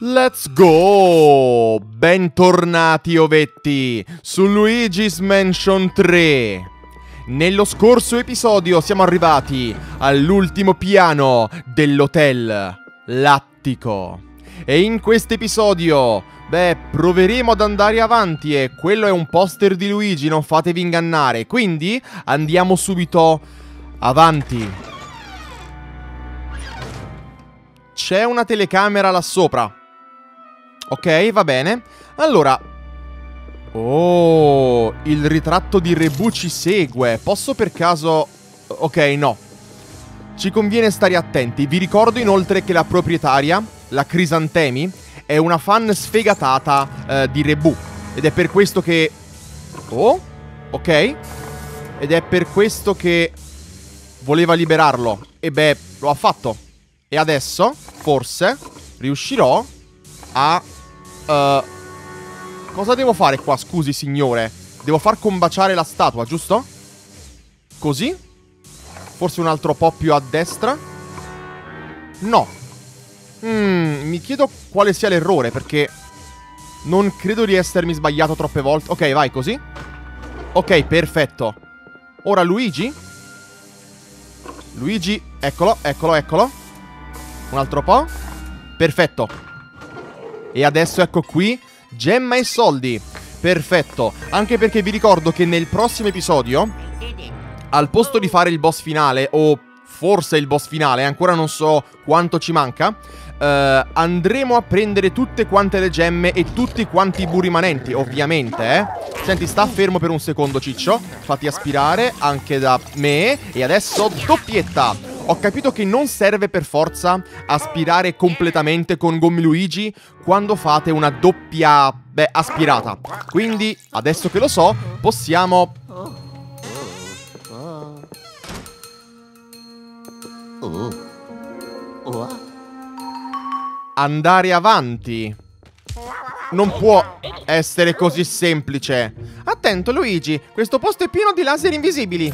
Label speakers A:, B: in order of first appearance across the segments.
A: Let's go! Bentornati ovetti su Luigi's Mansion 3. Nello scorso episodio siamo arrivati all'ultimo piano dell'hotel Lattico. E in questo episodio, beh, proveremo ad andare avanti e quello è un poster di Luigi, non fatevi ingannare. Quindi andiamo subito avanti. C'è una telecamera là sopra. Ok, va bene. Allora... Oh, il ritratto di Rebu ci segue. Posso per caso... Ok, no. Ci conviene stare attenti. Vi ricordo inoltre che la proprietaria, la Crisantemi, è una fan sfegatata eh, di Rebu. Ed è per questo che... Oh, ok. Ed è per questo che voleva liberarlo. E beh, lo ha fatto. E adesso, forse, riuscirò a Uh, cosa devo fare qua, scusi signore? Devo far combaciare la statua, giusto? Così? Forse un altro po' più a destra? No. Mm, mi chiedo quale sia l'errore, perché non credo di essermi sbagliato troppe volte. Ok, vai, così. Ok, perfetto. Ora Luigi. Luigi, eccolo, eccolo, eccolo. Un altro po'. Perfetto. E adesso ecco qui, gemma e soldi. Perfetto, anche perché vi ricordo che nel prossimo episodio, al posto di fare il boss finale, o forse il boss finale, ancora non so quanto ci manca, Uh, andremo a prendere tutte quante le gemme e tutti quanti i bu rimanenti, ovviamente, eh. Senti, sta fermo per un secondo, Ciccio. Fatti aspirare anche da me. E adesso doppietta. Ho capito che non serve per forza aspirare completamente con Gommi Luigi quando fate una doppia, beh, aspirata. Quindi, adesso che lo so, possiamo... Andare avanti. Non può essere così semplice. Attento, Luigi, questo posto è pieno di laser invisibili.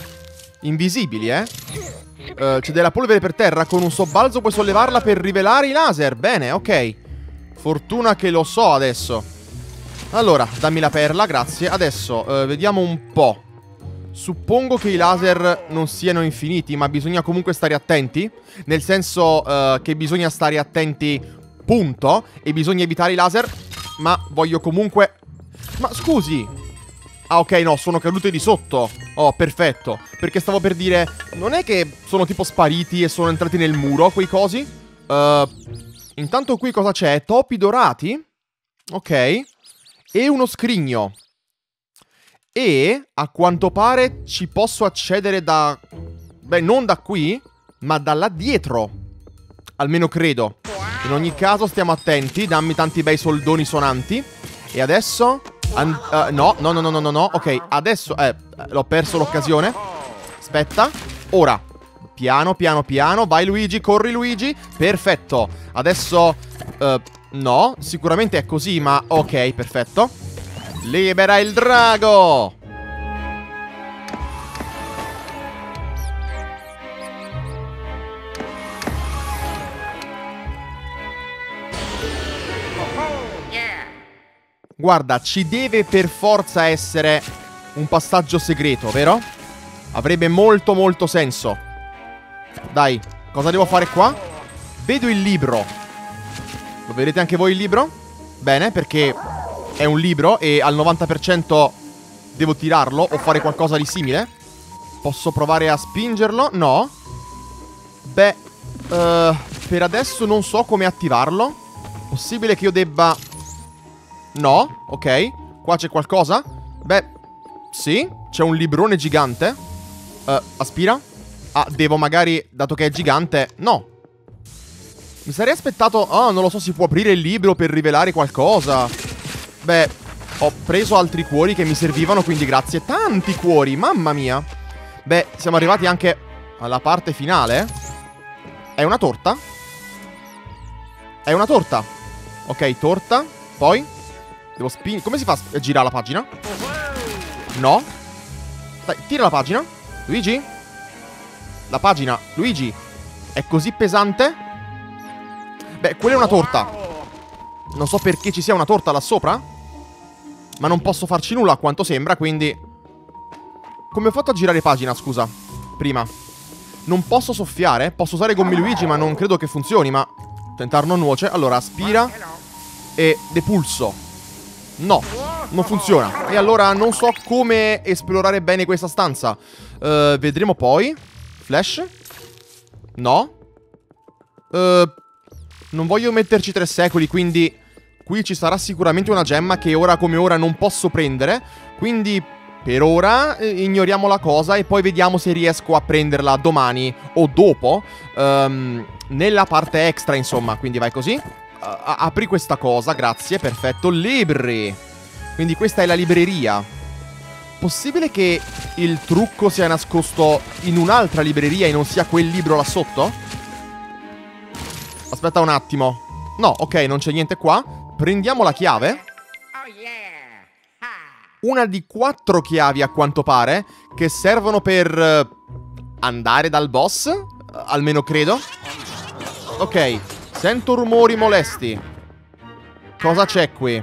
A: Invisibili, eh? Uh, c'è della polvere per terra, con un sobbalzo puoi sollevarla per rivelare i laser. Bene, ok. Fortuna che lo so adesso. Allora, dammi la perla, grazie. Adesso, uh, vediamo un po'. Suppongo che i laser non siano infiniti, ma bisogna comunque stare attenti. Nel senso uh, che bisogna stare attenti, punto. E bisogna evitare i laser. Ma voglio comunque... Ma scusi, Ah, ok, no, sono cadute di sotto. Oh, perfetto. Perché stavo per dire... Non è che sono tipo spariti e sono entrati nel muro quei cosi? Uh, intanto qui cosa c'è? Topi dorati? Ok. E uno scrigno. E, a quanto pare, ci posso accedere da... Beh, non da qui, ma da là dietro. Almeno credo. In ogni caso, stiamo attenti. Dammi tanti bei soldoni sonanti. E adesso... And uh, no, no, no, no, no, no. Ok, adesso... Eh, l'ho perso l'occasione. Aspetta. Ora. Piano, piano, piano. Vai Luigi, corri Luigi. Perfetto. Adesso... Uh, no, sicuramente è così, ma... Ok, perfetto. Libera il drago! Guarda, ci deve per forza essere un passaggio segreto, vero? Avrebbe molto molto senso. Dai, cosa devo fare qua? Vedo il libro. Lo vedete anche voi il libro? Bene, perché è un libro e al 90% devo tirarlo o fare qualcosa di simile. Posso provare a spingerlo? No. Beh, uh, per adesso non so come attivarlo. Possibile che io debba No, ok. Qua c'è qualcosa? Beh, sì. C'è un librone gigante. Uh, aspira. Ah, devo magari, dato che è gigante... No. Mi sarei aspettato... Oh, non lo so, si può aprire il libro per rivelare qualcosa. Beh, ho preso altri cuori che mi servivano, quindi grazie. Tanti cuori, mamma mia. Beh, siamo arrivati anche alla parte finale. È una torta? È una torta. Ok, torta. Poi? Devo spingere. Come si fa a girare la pagina? No. Dai, tira la pagina. Luigi? La pagina. Luigi. È così pesante? Beh, quella è una torta. Non so perché ci sia una torta là sopra. Ma non posso farci nulla a quanto sembra, quindi... Come ho fatto a girare pagina, scusa? Prima. Non posso soffiare? Posso usare gommi Luigi, ma non credo che funzioni, ma... Tentar non nuoce. Allora, aspira e depulso. No, non funziona. E allora non so come esplorare bene questa stanza. Uh, vedremo poi. Flash? No. Uh, non voglio metterci tre secoli, quindi... Qui ci sarà sicuramente una gemma che ora come ora non posso prendere. Quindi per ora eh, ignoriamo la cosa e poi vediamo se riesco a prenderla domani o dopo. Um, nella parte extra, insomma. Quindi vai così. Apri questa cosa, grazie, perfetto. Libri. Quindi questa è la libreria. Possibile che il trucco sia nascosto in un'altra libreria e non sia quel libro là sotto? Aspetta un attimo. No, ok, non c'è niente qua. Prendiamo la chiave. Una di quattro chiavi a quanto pare che servono per eh, andare dal boss, almeno credo. Ok, sento rumori molesti. Cosa c'è qui?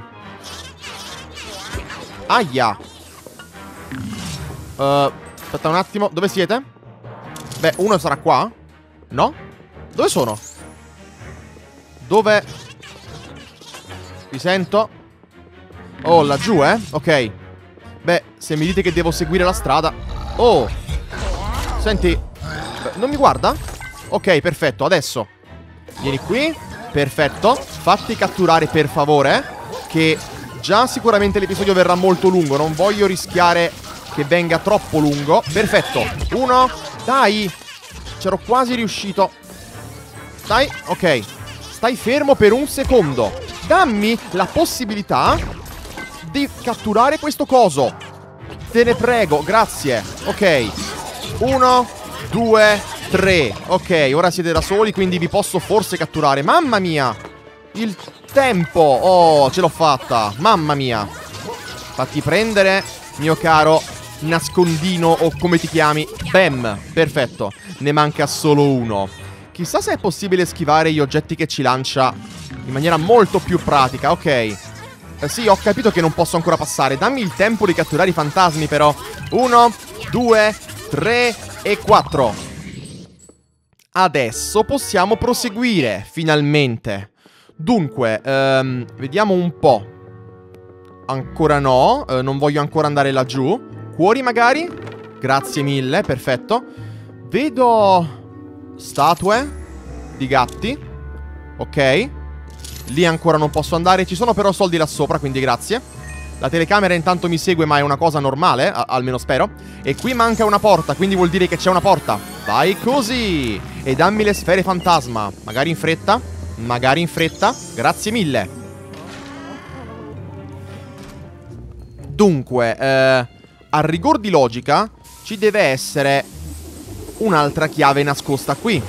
A: Aia. Uh, aspetta un attimo, dove siete? Beh, uno sarà qua? No? Dove sono? Dove? Vi sento? Oh, laggiù, eh? Ok. Beh, se mi dite che devo seguire la strada... Oh! Senti... Non mi guarda? Ok, perfetto, adesso. Vieni qui. Perfetto. Fatti catturare, per favore. Che già sicuramente l'episodio verrà molto lungo. Non voglio rischiare che venga troppo lungo. Perfetto. Uno. Dai. C'ero quasi riuscito. Dai, ok. Stai fermo per un secondo dammi la possibilità di catturare questo coso. Te ne prego, grazie. Ok. Uno, due, tre. Ok, ora siete da soli, quindi vi posso forse catturare. Mamma mia! Il tempo! Oh, ce l'ho fatta. Mamma mia. Fatti prendere, mio caro nascondino o come ti chiami. Bam! Perfetto. Ne manca solo uno. Chissà se è possibile schivare gli oggetti che ci lancia in maniera molto più pratica, ok. Eh, sì, ho capito che non posso ancora passare. Dammi il tempo di catturare i fantasmi, però. Uno, due, tre e quattro. Adesso possiamo proseguire, finalmente. Dunque, ehm, vediamo un po'. Ancora no, eh, non voglio ancora andare laggiù. Cuori magari? Grazie mille, perfetto. Vedo statue di gatti. Ok. Lì ancora non posso andare. Ci sono però soldi là sopra, quindi grazie. La telecamera intanto mi segue, ma è una cosa normale, almeno spero. E qui manca una porta, quindi vuol dire che c'è una porta. Vai così! E dammi le sfere fantasma. Magari in fretta? Magari in fretta? Grazie mille. Dunque, eh, a rigor di logica, ci deve essere un'altra chiave nascosta qui.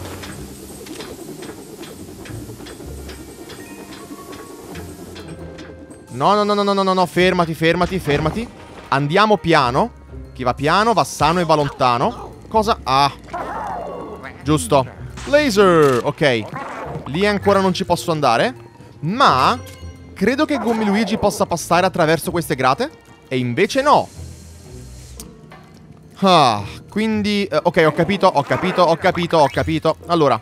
A: No, no, no, no, no, no, no, fermati, fermati, fermati. Andiamo piano. Chi va piano va sano e va lontano. Cosa? Ah. Giusto. Laser. Ok. Lì ancora non ci posso andare. Ma credo che Gommi Luigi possa passare attraverso queste grate. E invece no. Ah, quindi... Eh, ok, ho capito, ho capito, ho capito, ho capito. Allora,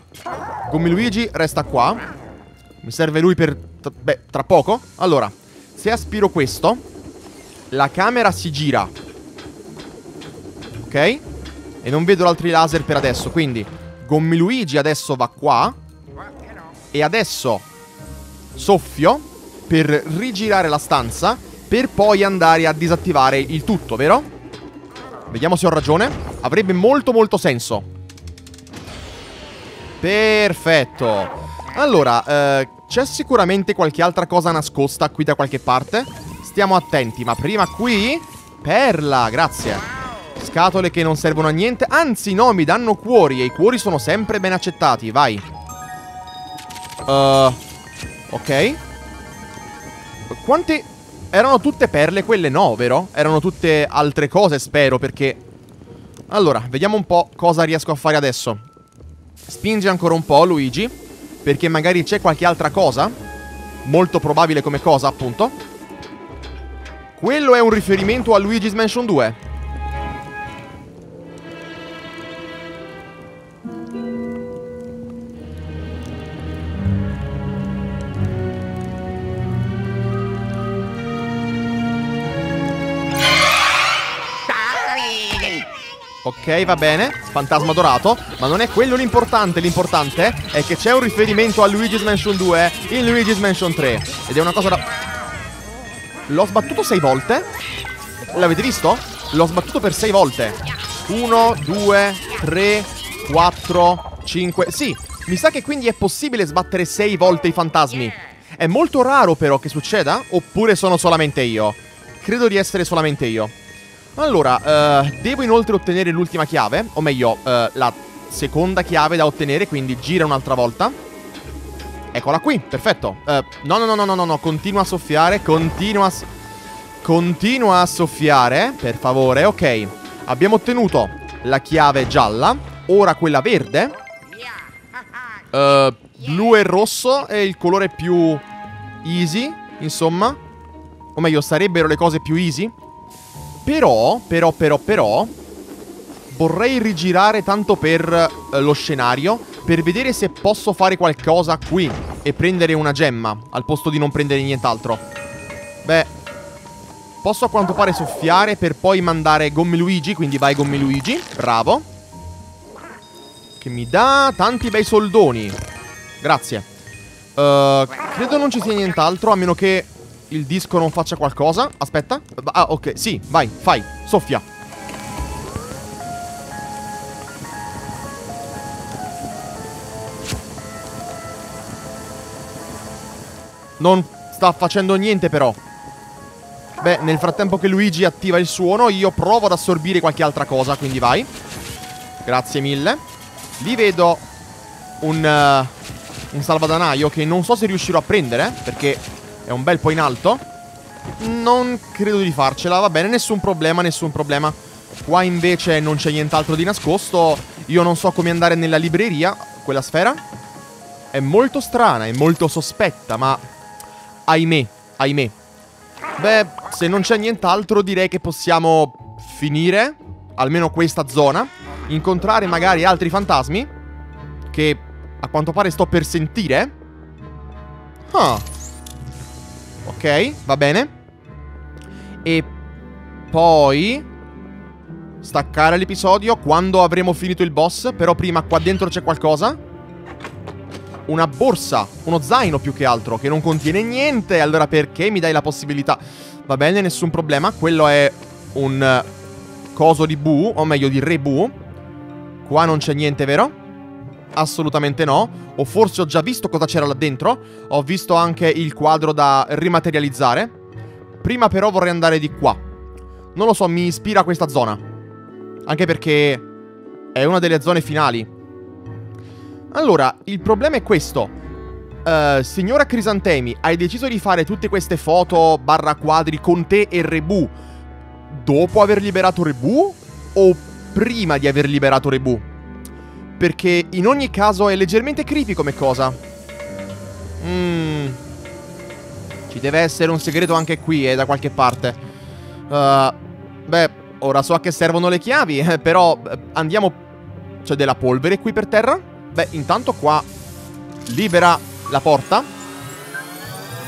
A: Gommi Luigi resta qua. Mi serve lui per... Beh, tra poco. Allora, se aspiro questo, la camera si gira. Ok? E non vedo altri laser per adesso, quindi Gommi Luigi adesso va qua. E adesso soffio per rigirare la stanza per poi andare a disattivare il tutto, vero? Vediamo se ho ragione. Avrebbe molto molto senso. Perfetto. Allora, eh, c'è sicuramente qualche altra cosa nascosta qui da qualche parte. Stiamo attenti, ma prima qui... Perla, grazie. Scatole che non servono a niente. Anzi, no, mi danno cuori e i cuori sono sempre ben accettati. Vai. Uh, ok. Quante... Erano tutte perle, quelle no, vero? Erano tutte altre cose, spero, perché... Allora, vediamo un po' cosa riesco a fare adesso. Spinge ancora un po', Luigi. Perché magari c'è qualche altra cosa? Molto probabile come cosa, appunto. Quello è un riferimento a Luigi's Mansion 2. Ok, va bene. Fantasma dorato. Ma non è quello l'importante. L'importante è che c'è un riferimento a Luigi's Mansion 2 in Luigi's Mansion 3. Ed è una cosa da... L'ho sbattuto sei volte. L'avete visto? L'ho sbattuto per sei volte. 1, 2, 3, 4, 5... Sì, mi sa che quindi è possibile sbattere sei volte i fantasmi. È molto raro però che succeda? Oppure sono solamente io? Credo di essere solamente io. Allora, uh, devo inoltre ottenere l'ultima chiave, o meglio, uh, la seconda chiave da ottenere, quindi gira un'altra volta. Eccola qui, perfetto. Uh, no, no, no, no, no, no, continua a soffiare, continua a... Continua a soffiare, per favore, ok. Abbiamo ottenuto la chiave gialla, ora quella verde. blu e rosso è il colore più easy, insomma. O meglio, sarebbero le cose più easy. Però, però, però, però Vorrei rigirare tanto per eh, lo scenario Per vedere se posso fare qualcosa qui E prendere una gemma Al posto di non prendere nient'altro. Beh Posso a quanto pare soffiare per poi mandare Gommi Luigi Quindi vai Gommi Luigi Bravo. Che mi dà tanti bei soldoni. Grazie. Uh, Credo non ci sia nient'altro A meno che il disco non faccia qualcosa. Aspetta. Ah, ok. Sì, vai, fai. Soffia. Non sta facendo niente però. Beh, nel frattempo che Luigi attiva il suono, io provo ad assorbire qualche altra cosa, quindi vai. Grazie mille. Lì vedo un, uh, un salvadanaio che non so se riuscirò a prendere, perché è un bel po' in alto. Non credo di farcela, va bene, nessun problema, nessun problema. Qua invece non c'è nient'altro di nascosto. Io non so come andare nella libreria, quella sfera. È molto strana, è molto sospetta, ma... Ahimè, ahimè. Beh, se non c'è nient'altro direi che possiamo finire, almeno questa zona, incontrare magari altri fantasmi, che a quanto pare sto per sentire. Ah, Ok, va bene. E poi staccare l'episodio quando avremo finito il boss. Però prima qua dentro c'è qualcosa. Una borsa, uno zaino più che altro, che non contiene niente. Allora perché mi dai la possibilità? Va bene, nessun problema. Quello è un coso di Bu, o meglio di Re Bu. Qua non c'è niente, vero? Assolutamente no. O forse ho già visto cosa c'era là dentro. Ho visto anche il quadro da rimaterializzare. Prima però vorrei andare di qua. Non lo so, mi ispira questa zona. Anche perché è una delle zone finali. Allora, il problema è questo. Uh, signora Crisantemi, hai deciso di fare tutte queste foto barra quadri con te e Rebu dopo aver liberato Rebu? O prima di aver liberato Rebu? Perché in ogni caso è leggermente creepy come cosa. Mmm. Ci deve essere un segreto anche qui, eh, da qualche parte. Uh, beh, ora so a che servono le chiavi, eh, però eh, andiamo... C'è della polvere qui per terra? Beh, intanto qua libera la porta.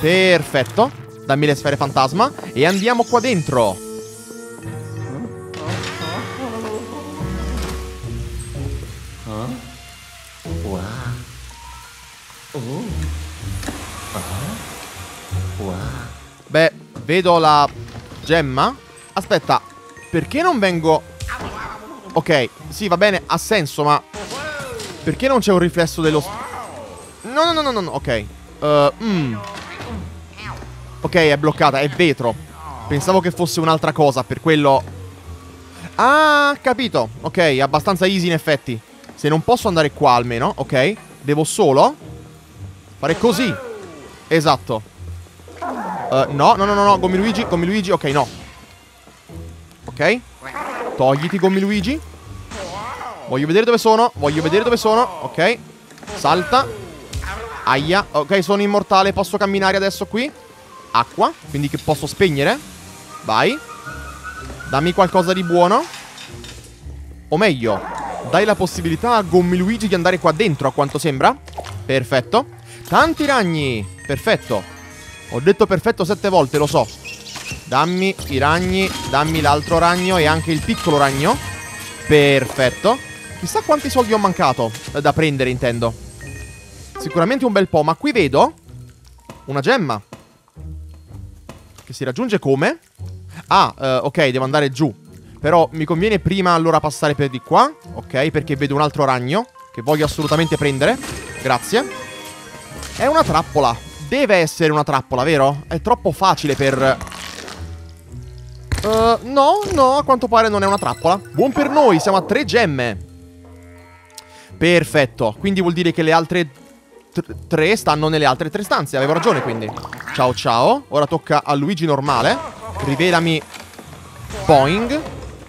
A: Perfetto. Dammi le sfere fantasma. E andiamo qua dentro. Beh, vedo la gemma. Aspetta, perché non vengo... Ok, sì, va bene, ha senso, ma... Perché non c'è un riflesso dello... No, no, no, no, no, ok. Uh, mm. Ok, è bloccata, è vetro. Pensavo che fosse un'altra cosa, per quello... Ah, capito. Ok, abbastanza easy in effetti. Se non posso andare qua almeno, ok. Devo solo fare così. Esatto. Uh, no, no, no, no, no, Gommi Luigi, Gommi Luigi, ok, no. Ok. Togliti, Gommi Luigi. Voglio vedere dove sono, voglio vedere dove sono, ok. Salta. Aia. Ok, sono immortale. Posso camminare adesso qui? Acqua. Quindi che posso spegnere. Vai. Dammi qualcosa di buono. O meglio, dai la possibilità a Gommi Luigi di andare qua dentro, a quanto sembra. Perfetto. Tanti ragni. Perfetto. Ho detto perfetto sette volte, lo so. Dammi i ragni, dammi l'altro ragno e anche il piccolo ragno. Perfetto. Chissà quanti soldi ho mancato. Eh, da prendere, intendo. Sicuramente un bel po', ma qui vedo una gemma. Che si raggiunge come? Ah, eh, ok, devo andare giù. Però mi conviene prima allora passare per di qua. Ok, perché vedo un altro ragno. Che voglio assolutamente prendere. Grazie. È una trappola. Deve essere una trappola, vero? È troppo facile per... Uh, no, no, a quanto pare non è una trappola. Buon per noi, siamo a tre gemme. Perfetto, quindi vuol dire che le altre tre stanno nelle altre tre stanze. Avevo ragione, quindi. Ciao, ciao. Ora tocca a Luigi normale. Rivelami Boing.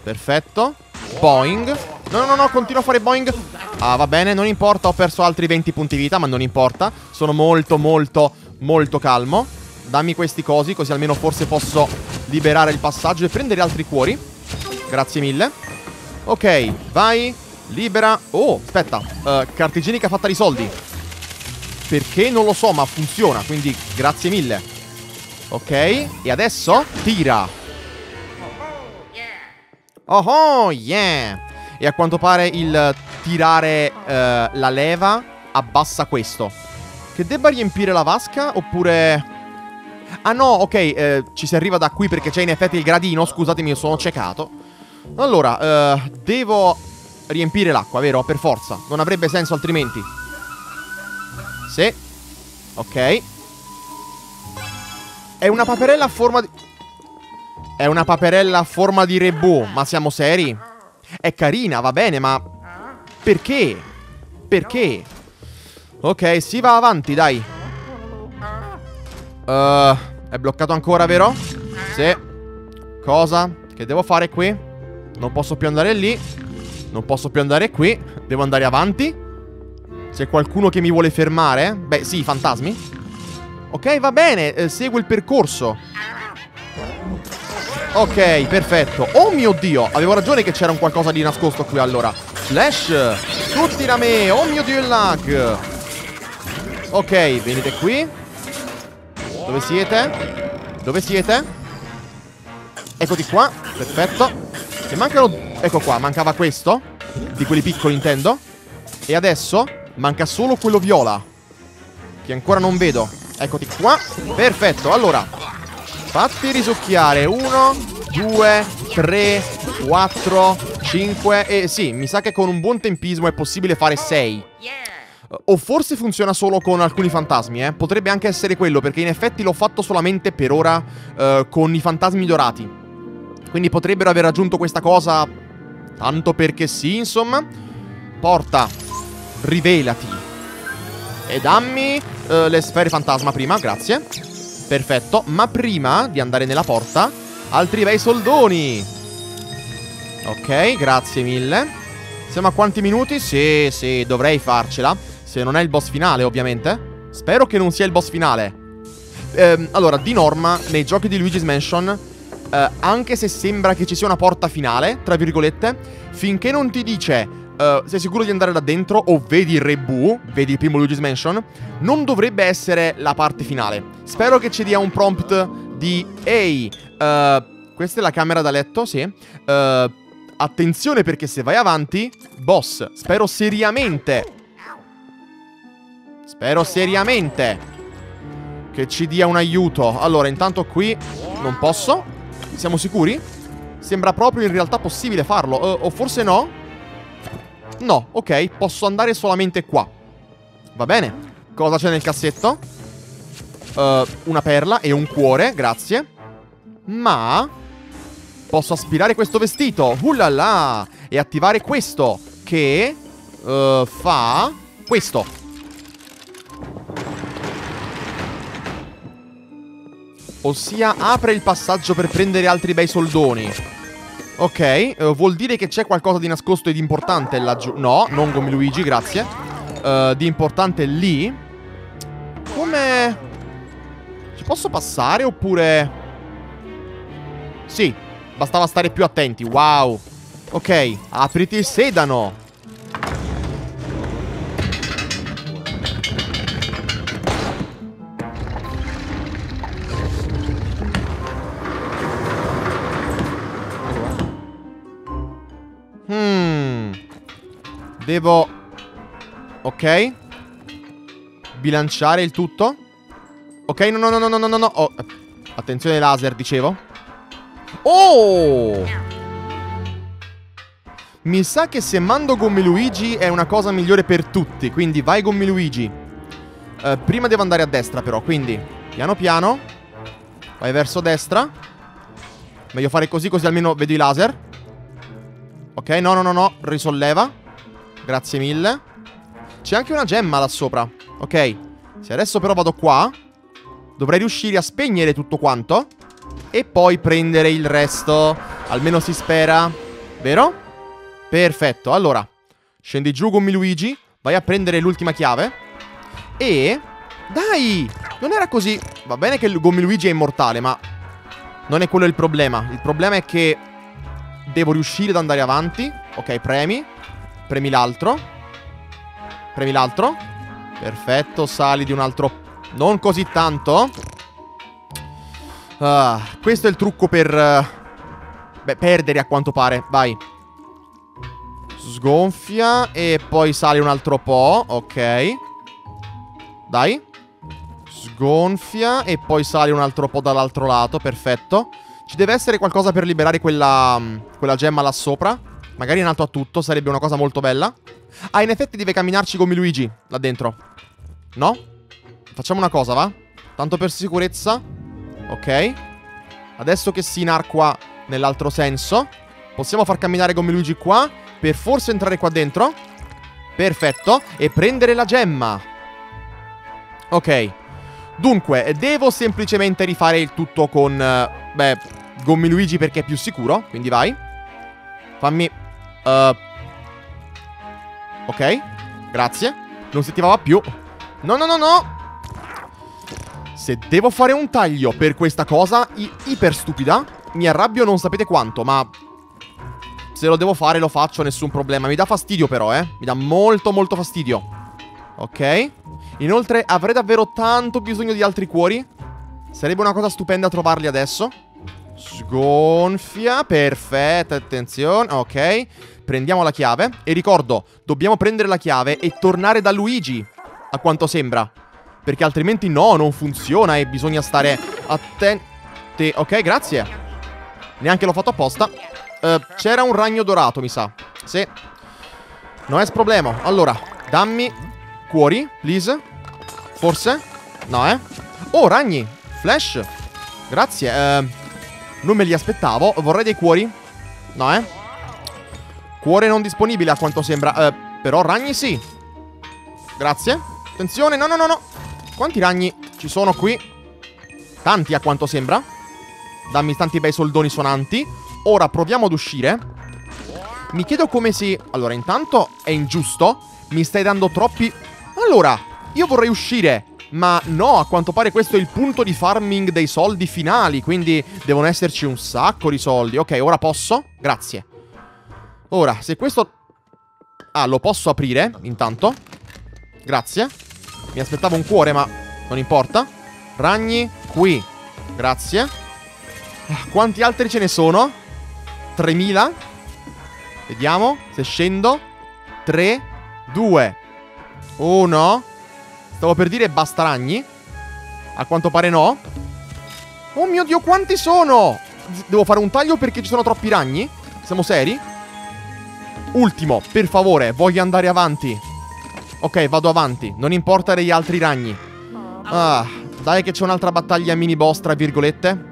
A: Perfetto. Boing. No, no, no, continuo a fare boing. Ah, va bene, non importa, ho perso altri 20 punti vita, ma non importa. Sono molto, molto, molto calmo. Dammi questi cosi, così almeno forse posso liberare il passaggio e prendere altri cuori. Grazie mille. Ok, vai. Libera. Oh, aspetta. Uh, carta igienica fatta di soldi. Perché non lo so, ma funziona, quindi grazie mille. Ok, e adesso tira. Oh oh, yeah. E a quanto pare il tirare uh, la leva abbassa questo. Che debba riempire la vasca oppure... Ah no, ok, eh, ci si arriva da qui perché c'è in effetti il gradino, scusatemi, sono ciecato. Allora, eh, devo riempire l'acqua, vero? Per forza, non avrebbe senso altrimenti. Sì. Ok. È una paperella a forma di... È una paperella a forma di rebù, ma siamo seri? È carina, va bene, ma... Perché? Perché? Ok, si va avanti, dai. Uh, è bloccato ancora, vero? Sì. Cosa? Che devo fare qui? Non posso più andare lì. Non posso più andare qui. Devo andare avanti. C'è qualcuno che mi vuole fermare? Beh, sì, fantasmi. Ok, va bene. Eh, seguo il percorso. Ok, perfetto. Oh mio Dio, avevo ragione che c'era un qualcosa di nascosto qui allora. Slash, tutti da me. Oh mio Dio, il lag. Ok, venite qui. Dove siete? Dove siete? Eccoti qua, perfetto E mancano... Ecco qua, mancava questo Di quelli piccoli intendo E adesso manca solo quello viola Che ancora non vedo Eccoti qua, perfetto Allora, fatti risucchiare Uno, due, tre, quattro, cinque E sì, mi sa che con un buon tempismo è possibile fare sei o forse funziona solo con alcuni fantasmi, eh. Potrebbe anche essere quello, perché in effetti l'ho fatto solamente per ora uh, con i fantasmi dorati. Quindi potrebbero aver raggiunto questa cosa tanto perché sì, insomma. Porta, rivelati. E dammi uh, le sfere fantasma prima, grazie. Perfetto, ma prima di andare nella porta, altri bei soldoni. Ok, grazie mille. Siamo a quanti minuti? Sì, sì, dovrei farcela. Se non è il boss finale, ovviamente. Spero che non sia il boss finale. Eh, allora, di norma, nei giochi di Luigi's Mansion, eh, anche se sembra che ci sia una porta finale, tra virgolette, finché non ti dice uh, sei sicuro di andare là dentro o vedi il Re Boo, vedi il primo Luigi's Mansion, non dovrebbe essere la parte finale. Spero che ci dia un prompt di ehi, uh, questa è la camera da letto, sì. Uh, attenzione perché se vai avanti, boss, spero seriamente Spero seriamente che ci dia un aiuto. Allora, intanto qui non posso. Siamo sicuri? Sembra proprio in realtà possibile farlo. O forse no? No, ok, posso andare solamente qua. Va bene. Cosa c'è nel cassetto? Uh, una perla e un cuore, grazie. Ma... Posso aspirare questo vestito. Ullala! E attivare questo, che... Uh, fa... Questo. Ossia apre il passaggio per prendere altri bei soldoni Ok, uh, vuol dire che c'è qualcosa di nascosto e di importante laggiù. No, non Gomi Luigi, grazie. Uh, di importante lì. Come... Ci posso passare oppure... Sì, bastava stare più attenti. Wow. Ok, apriti il sedano. Devo... Ok. Bilanciare il tutto. Ok, no, no, no, no, no, no, no. Oh. Attenzione laser, dicevo. Oh! Mi sa che se mando Gommi Luigi è una cosa migliore per tutti. Quindi vai Gommi Luigi. Uh, prima devo andare a destra però, quindi piano piano. Vai verso destra. Meglio fare così, così almeno vedo i laser. Ok, no, no, no, no, risolleva. Grazie mille. C'è anche una gemma là sopra. Ok, se adesso però vado qua, dovrei riuscire a spegnere tutto quanto. E poi prendere il resto. Almeno si spera. Vero? Perfetto, allora. Scendi giù con Luigi. Vai a prendere l'ultima chiave. E... Dai! Non era così... Va bene che il Gommi Luigi è immortale, ma... Non è quello il problema. Il problema è che Devo riuscire ad andare avanti. Ok, premi. Premi l'altro. Premi l'altro. Perfetto, sali di un altro... Non così tanto. Uh, questo è il trucco per... Uh, beh, perdere a quanto pare. Vai. Sgonfia e poi sali un altro po'. Ok. Dai. Sgonfia e poi sali un altro po' dall'altro lato. Perfetto. Ci deve essere qualcosa per liberare quella, mm, quella gemma là sopra. Magari in alto a tutto, sarebbe una cosa molto bella. Ah, in effetti deve camminarci come Luigi, là dentro. No? Facciamo una cosa, va? Tanto per sicurezza. Ok. Adesso che si inarqua nell'altro senso, possiamo far camminare come Luigi qua, per forse entrare qua dentro. Perfetto. E prendere la gemma. Ok. Dunque, devo semplicemente rifare il tutto con... Uh, Beh, Gommi Luigi perché è più sicuro, quindi vai. Fammi... Uh, ok, grazie. Non si attivava più. No, no, no, no. Se devo fare un taglio per questa cosa iper stupida, mi arrabbio non sapete quanto, ma... Se lo devo fare lo faccio, nessun problema. Mi dà fastidio però, eh. Mi dà molto, molto fastidio. Ok. Inoltre avrei davvero tanto bisogno di altri cuori. Sarebbe una cosa stupenda trovarli adesso. Sgonfia, perfetto, attenzione, ok. Prendiamo la chiave e ricordo, dobbiamo prendere la chiave e tornare da Luigi, a quanto sembra. Perché altrimenti no, non funziona e bisogna stare attenti. Ok, grazie. Neanche l'ho fatto apposta. Uh, C'era un ragno dorato, mi sa. Sì. Non è problema. Allora, dammi cuori, please. Forse? No, eh. Oh, ragni. Flash. Grazie. Uh, non me li aspettavo. Vorrei dei cuori? No, eh? Cuore non disponibile a quanto sembra. Uh, però ragni sì. Grazie. Attenzione, no, no, no, no. Quanti ragni ci sono qui? Tanti a quanto sembra. Dammi tanti bei soldoni suonanti. Ora proviamo ad uscire. Mi chiedo come si... Allora, intanto è ingiusto. Mi stai dando troppi... Allora, io vorrei uscire ma no, a quanto pare questo è il punto di farming dei soldi finali, quindi devono esserci un sacco di soldi. Ok, ora posso? Grazie. Ora, se questo... Ah, lo posso aprire, intanto. Grazie. Mi aspettavo un cuore, ma non importa. Ragni, qui. Grazie. Ah, quanti altri ce ne sono? 3000. Vediamo se scendo. 3, 2, 1... Stavo per dire basta ragni. A quanto pare no. Oh mio Dio, quanti sono? Devo fare un taglio perché ci sono troppi ragni? Siamo seri? Ultimo, per favore, voglio andare avanti. Ok, vado avanti. Non importa degli altri ragni. Ah, dai che c'è un'altra battaglia mini boss, tra virgolette.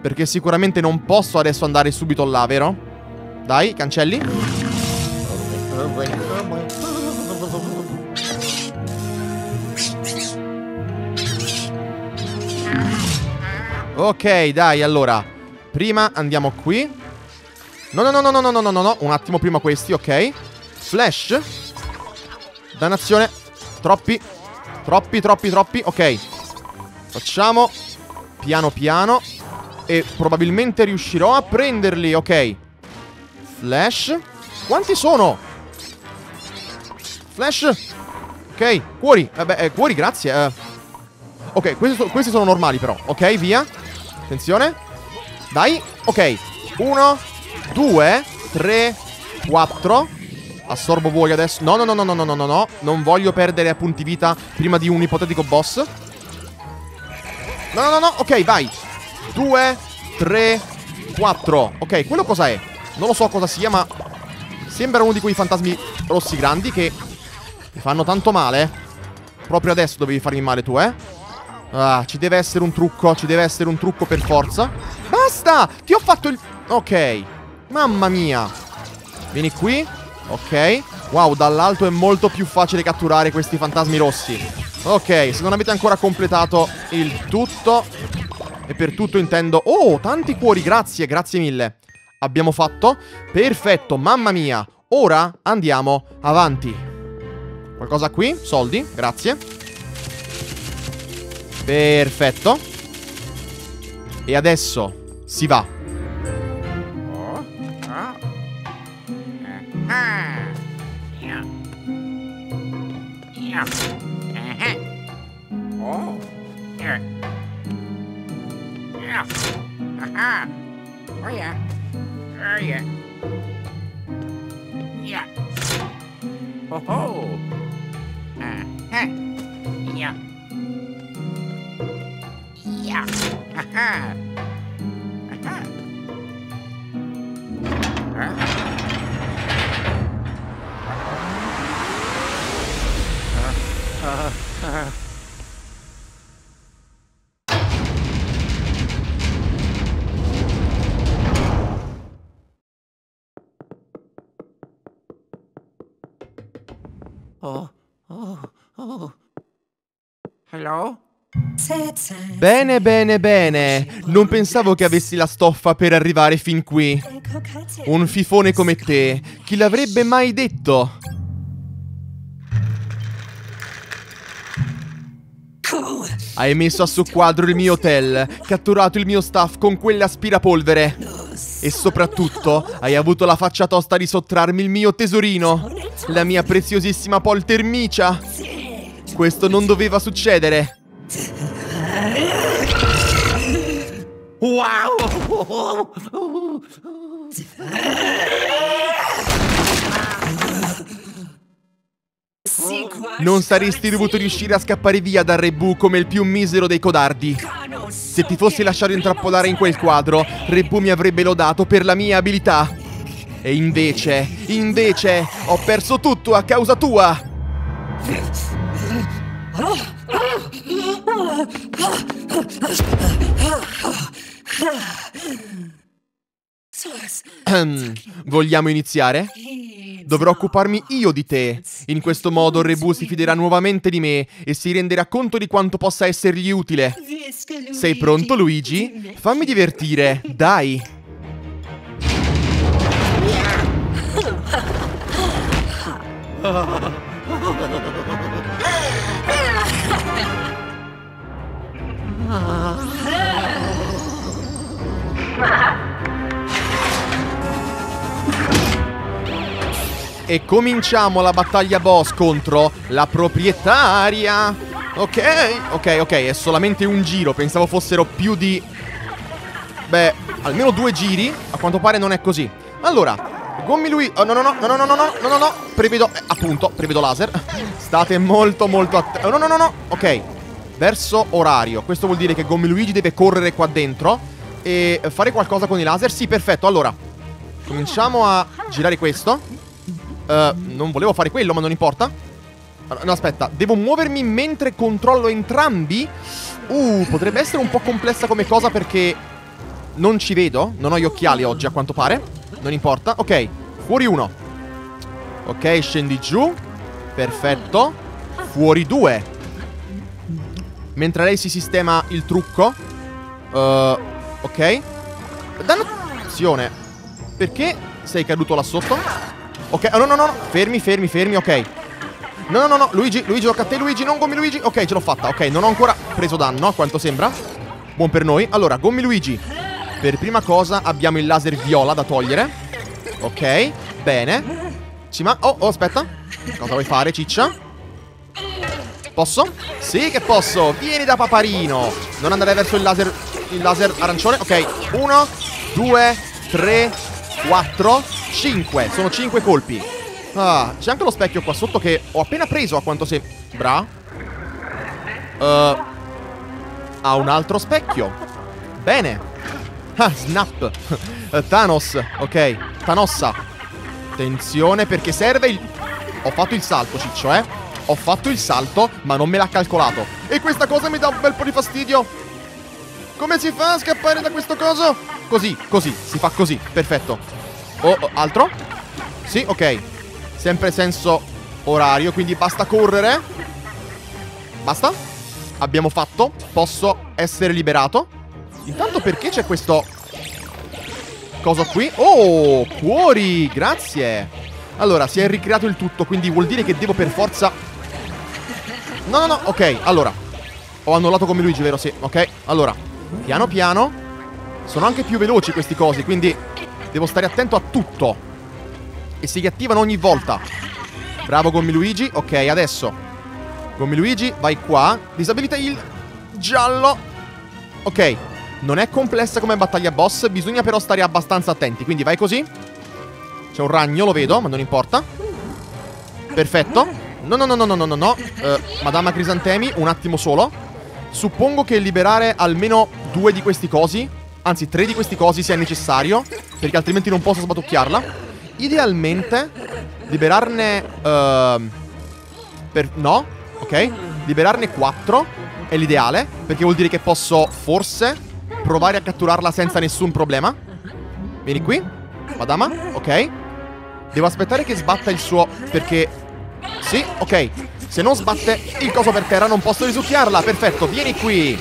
A: Perché sicuramente non posso adesso andare subito là, vero? Dai, cancelli. Ok, dai, allora. Prima andiamo qui. No, no, no, no, no, no, no, no, no. Un attimo prima questi, ok. Flash. Dannazione. Troppi. Troppi, troppi, troppi. Ok. Facciamo piano piano. E probabilmente riuscirò a prenderli, ok. Flash. Quanti sono? Flash. Ok, cuori. Vabbè, eh, cuori, grazie. Eh. Ok, questi, questi sono normali però. Ok, via. Attenzione. Dai. Ok. Uno, Due, tre, quattro. Assorbo voi adesso. No, no, no, no, no, no, no, no. Non voglio perdere punti vita prima di un ipotetico boss. No, no, no, no. Ok, vai. Due, tre, quattro. Ok, quello cosa è? Non lo so cosa sia, ma... Sembra uno di quei fantasmi rossi grandi che... Mi fanno tanto male. Proprio adesso dovevi farmi male tu, eh? Ah, ci deve essere un trucco. Ci deve essere un trucco per forza. Basta! Ti ho fatto il... Ok. Mamma mia. Vieni qui. Ok. Wow, dall'alto è molto più facile catturare questi fantasmi rossi. Ok, se non avete ancora completato il tutto... E per tutto intendo... Oh, tanti cuori, grazie, grazie mille. Abbiamo fatto? Perfetto, mamma mia. Ora andiamo avanti. Qualcosa qui? Soldi, grazie. Perfetto. E adesso si va.
B: Yeah. Hello?
A: Bene, bene, bene. Non pensavo che avessi la stoffa per arrivare fin qui. Un fifone come te. Chi l'avrebbe mai detto? Hai messo a soqquadro il mio hotel, catturato il mio staff con quell'aspirapolvere. E soprattutto hai avuto la faccia tosta di sottrarmi il mio tesorino, la mia preziosissima poltermicia. Questo non doveva succedere.
B: Wow!
A: Non saresti dovuto riuscire a scappare via dal Rebu come il più misero dei codardi. Se ti fossi lasciato intrappolare in quel quadro, Rebu mi avrebbe lodato per la mia abilità. E invece, invece, ho perso tutto a causa tua. Ehm, Vogliamo iniziare? Dovrò occuparmi io di te. In questo modo Rebu si fiderà nuovamente di me e si renderà conto di quanto possa essergli utile. Sei pronto, Luigi? Fammi divertire, dai. E cominciamo la battaglia boss contro la proprietaria. Ok, ok, ok, è solamente un giro. Pensavo fossero più di... Beh, almeno due giri. A quanto pare non è così. Allora, Gommi lui... Oh, no, no, no, no, no, no, no, no, no, no, no. Prevedo... eh, appunto, prevedo laser. State molto, molto attenti. Oh, no, no, no, no. Ok. Verso orario. Questo vuol dire che Gommi Luigi deve correre qua dentro e fare qualcosa con i laser. Sì, perfetto. Allora, cominciamo a girare questo. Uh, non volevo fare quello, ma non importa. No, aspetta, devo muovermi mentre controllo entrambi? Uh, potrebbe essere un po' complessa come cosa perché non ci vedo. Non ho gli occhiali oggi, a quanto pare. Non importa. Ok, fuori uno. Ok, scendi giù. Perfetto. Fuori due. Mentre lei si sistema il trucco. Uh, ok. Dannazione. Perché sei caduto là sotto? Ok, oh, no, no, no, fermi, fermi, fermi, ok No, no, no, no, Luigi, Luigi, tocca a te, Luigi, non Gommi Luigi. Ok, ce l'ho fatta. Ok, non ho ancora preso danno, a quanto sembra. Buon per noi. Allora, Gommi Luigi. Per prima cosa abbiamo il laser viola da togliere. Ok, bene. Ci ma... Oh, oh, aspetta. Cosa vuoi fare, ciccia? Posso? Sì che posso. Vieni da paparino. Non andare verso il laser... Il laser arancione. Ok, uno, due, tre, quattro, cinque. Sono cinque colpi. Ah, c'è anche lo specchio qua sotto che ho appena preso a quanto sembra. Uh, ha un altro specchio. Bene. Ah, snap. Thanos. Ok. Thanossa. Attenzione perché serve il... Ho fatto il salto, ciccio, eh. Ho fatto il salto, ma non me l'ha calcolato. E questa cosa mi dà un bel po' di fastidio. Come si fa a scappare da questo coso? Così, così. Si fa così. Perfetto. Oh, oh altro? Sì, ok. Sempre senso orario, quindi basta correre. Basta? Abbiamo fatto. Posso essere liberato. Intanto perché c'è questo... Cosa qui? Oh, cuori, grazie. Allora, si è ricreato il tutto, quindi vuol dire che devo per forza... No, no, no, ok, allora. Ho annullato come Luigi, vero? Sì, ok. Allora, piano piano. Sono anche più veloci questi cosi, quindi devo stare attento a tutto. E si riattivano ogni volta. Bravo Gommi Luigi. Ok, adesso. Gommi Luigi, vai qua. Disabilita il giallo. Ok, non è complessa come battaglia boss, bisogna però stare abbastanza attenti, quindi vai così. C'è un ragno, lo vedo, ma non importa. Perfetto. No, no, no, no, no, no, no. Uh, Madama Crisantemi, un attimo solo. Suppongo che liberare almeno due di questi cosi, anzi tre di questi cosi sia necessario, perché altrimenti non posso sbatucchiarla. Idealmente, liberarne... Uh, per... No, ok. Liberarne quattro è l'ideale, perché vuol dire che posso forse provare a catturarla senza nessun problema. Vieni qui, madama, ok. Devo aspettare che sbatta il suo... Perché... Sì, ok. Se non sbatte il coso per terra non posso risucchiarla. Perfetto, vieni qui.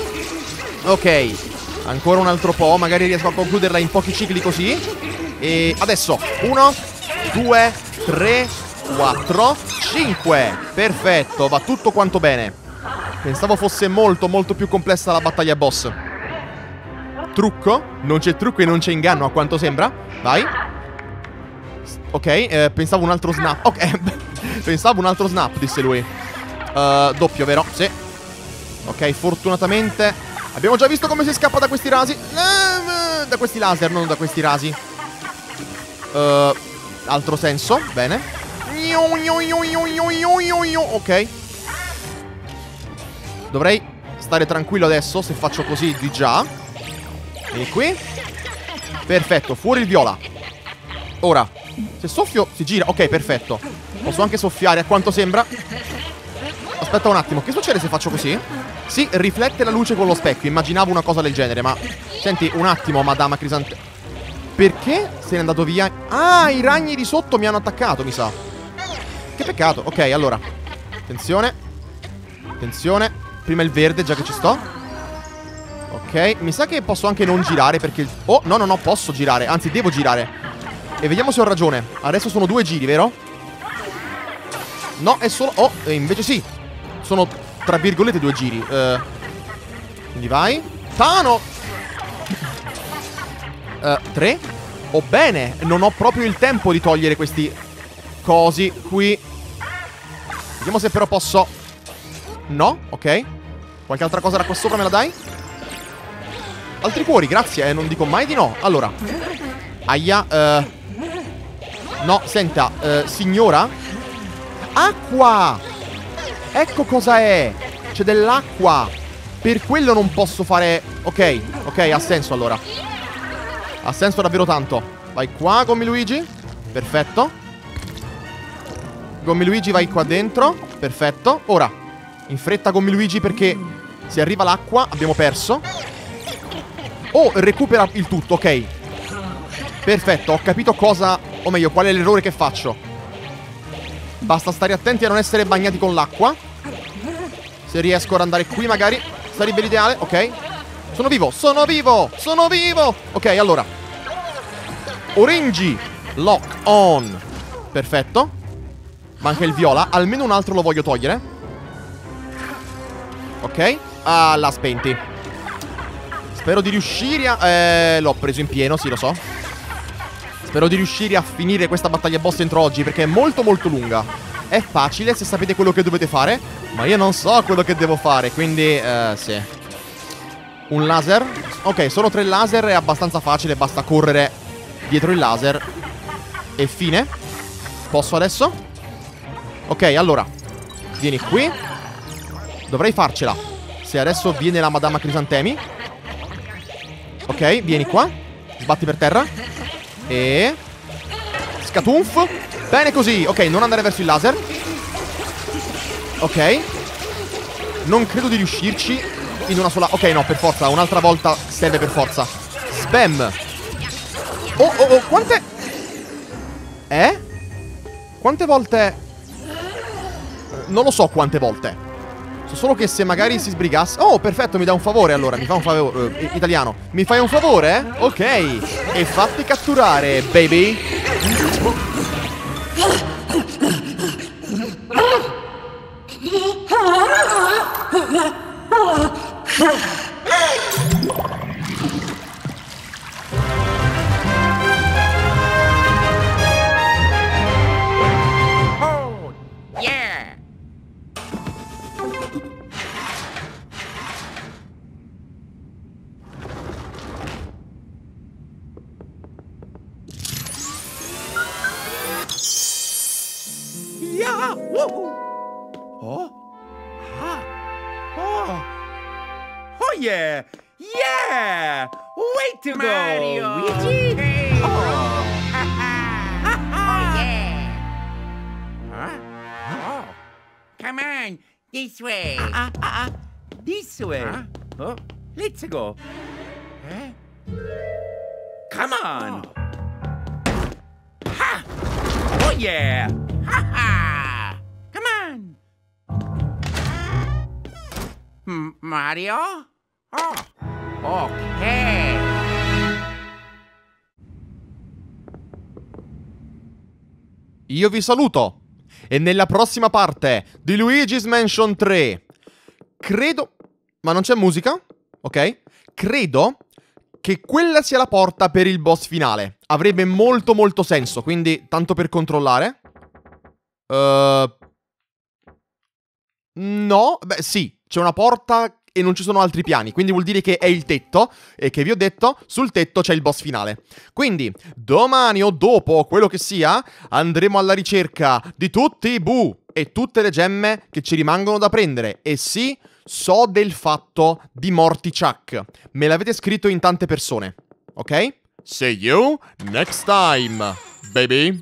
A: Ok. Ancora un altro po'. Magari riesco a concluderla in pochi cicli così. E adesso. Uno, due, tre, quattro, cinque. Perfetto, va tutto quanto bene. Pensavo fosse molto, molto più complessa la battaglia boss. Trucco? Non c'è trucco e non c'è inganno a quanto sembra. Vai. Ok, eh, pensavo un altro snap. Ok, pensavo un altro snap, disse lui. Uh, doppio, vero? Sì. Ok, fortunatamente abbiamo già visto come si scappa da questi rasi. Uh, da questi laser, non da questi rasi. Uh, altro senso, bene. Ok. Dovrei stare tranquillo adesso se faccio così di già. Vieni qui. Perfetto, fuori il viola. Ora, se soffio si gira. Ok, perfetto. Posso anche soffiare a quanto sembra. Aspetta un attimo, che succede se faccio così? Sì, riflette la luce con lo specchio. Immaginavo una cosa del genere, ma... Senti, un attimo, madama Crisante... Perché se n'è andato via? Ah, i ragni di sotto mi hanno attaccato, mi sa. Che peccato. Ok, allora. Attenzione. Attenzione. Prima il verde, già che ci sto. Ok, mi sa che posso anche non girare perché... Oh, no, no, no, posso girare. Anzi, devo girare. E vediamo se ho ragione. Adesso sono due giri, vero? No, è solo... Oh, invece sì. Sono, tra virgolette, due giri. Uh, quindi vai. Tano! Uh, tre. Oh, bene. Non ho proprio il tempo di togliere questi cosi qui. Vediamo se però posso... No, ok. Qualche altra cosa da qua sopra me la dai? Altri cuori, grazie, eh, non dico mai di no. Allora. Aia, uh, No, senta, signora? Acqua! Ecco cosa è! C'è dell'acqua! Per quello non posso fare... Ok, ok, ha senso allora. Ha senso davvero tanto. Vai qua, Gommi Luigi. Perfetto. Gommi Luigi, vai qua dentro. Perfetto. Ora, in fretta Gommi Luigi perché se arriva l'acqua abbiamo perso. Oh, recupera il tutto, ok. Perfetto, ho capito cosa... O meglio, qual è l'errore che faccio. Basta stare attenti a non essere bagnati con l'acqua. Se riesco ad andare qui magari sarebbe l'ideale, ok. Sono vivo, sono vivo, sono vivo. Ok, allora. Orangi, lock on. Perfetto. Manca il viola. Almeno un altro lo voglio togliere. Ok. Ah, l'ha spenti. Spero di riuscire a... Eh, l'ho preso in pieno, sì, lo so. Spero di riuscire a finire questa battaglia boss entro oggi, perché è molto molto lunga. È facile se sapete quello che dovete fare, ma io non so quello che devo fare, quindi... Eh, sì. Un laser. Ok, sono tre laser, è abbastanza facile, basta correre dietro il laser. E fine. Posso adesso? Ok, allora. Vieni qui. Dovrei farcela. Se adesso viene la Madama Crisantemi. Ok, vieni qua. Sbatti per terra. E... Scatunf. Bene così. Ok, non andare verso il laser. Ok. Non credo di riuscirci in una sola... Ok, no, per forza. Un'altra volta serve per forza. Spam. Oh, oh, oh, quante... Eh? Quante volte... Non lo so quante volte. So solo che se magari si sbrigasse... Oh, perfetto, mi dà un favore allora. Mi fa un favore... Uh, italiano. Mi fai un favore? Ok. E fatti catturare, baby.
C: Ah! This way!
B: Huh?
C: Oh, let's go!
B: Huh?
C: Come on! Ha! Oh yeah!
B: Ha ha! Come on. M- Mario? Oh, okay.
A: Io vi saluto. E nella prossima parte di Luigi's Mansion 3 credo ma non c'è musica? Ok? Credo che quella sia la porta per il boss finale. Avrebbe molto molto senso, quindi tanto per controllare. Uh... No, beh sì, c'è una porta e non ci sono altri piani, quindi vuol dire che è il tetto e che vi ho detto, sul tetto c'è il boss finale. Quindi, domani o dopo, quello che sia, andremo alla ricerca di tutti i bu e tutte le gemme che ci rimangono da prendere. E sì, so del fatto di Morty Chuck. Me l'avete scritto in tante persone, ok? See you next time, baby.